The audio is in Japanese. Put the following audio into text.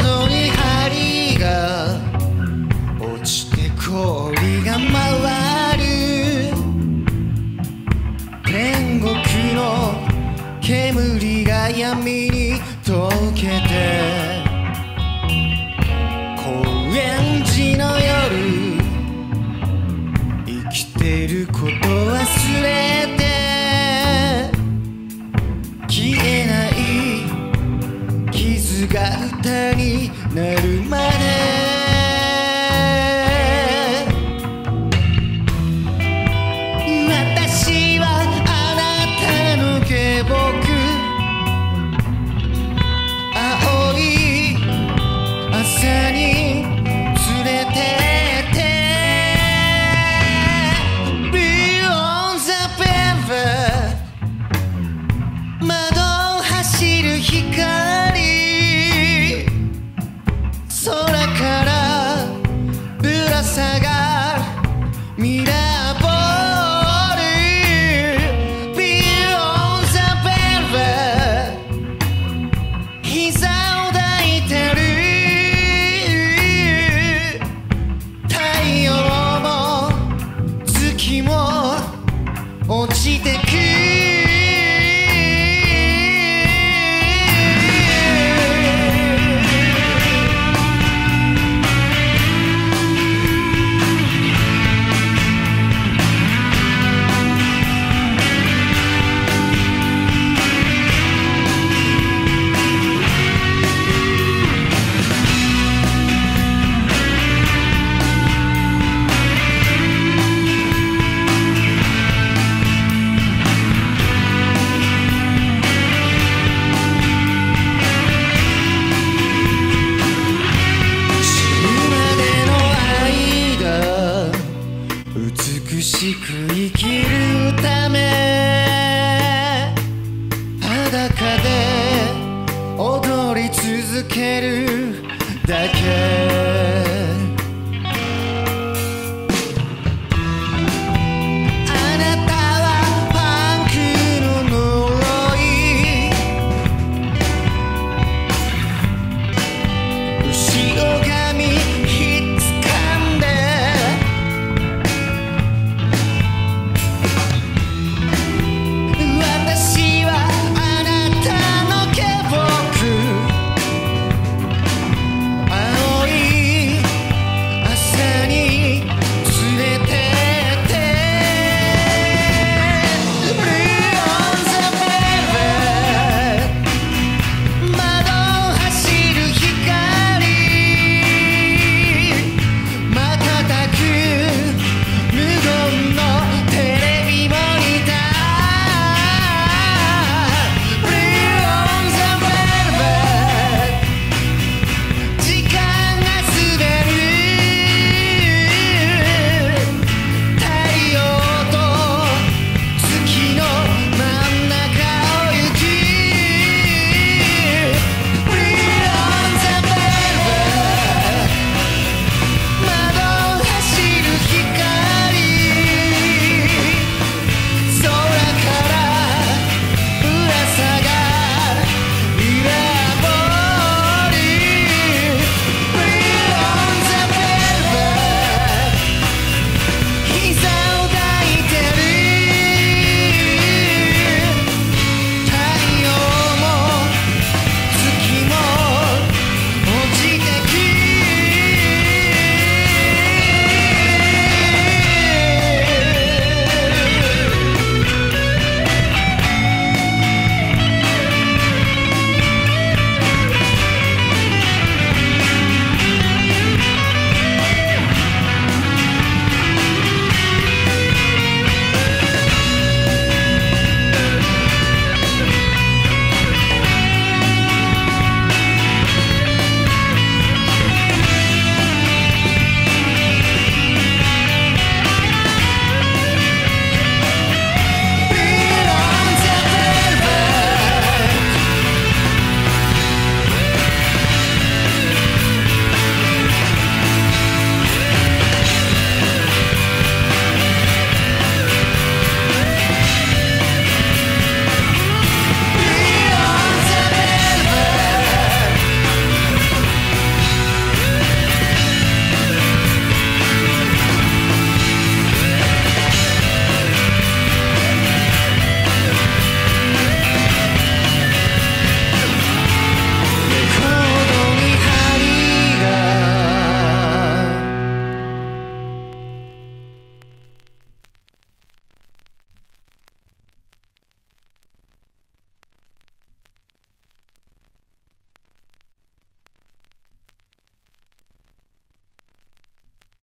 コードに針が落ちて氷が回る。天国の煙が闇に溶けて。高円寺の夜生きてること忘れが歌になるまでけるだけ